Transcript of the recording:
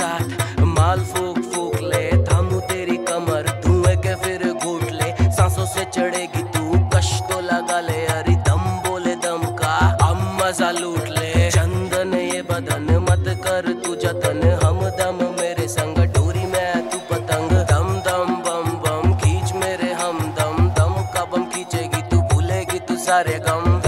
साथ। माल फूक फूक ले, थामू तेरी कमर, धुएँ के फिर घूट ले। सांसों से चढ़ेगी तू, कश तो लगा ले। अरे दम बोले दम का, हम मज़ा लूट ले। चंदन, ये बदन मत कर तू जतन। हम दम मेरे संग, डोरी में तू पतंग। दम दम बम बम, खींच मेरे हम दम। दम का बम खींचेगी तू, भूलेगी तू सारे गम।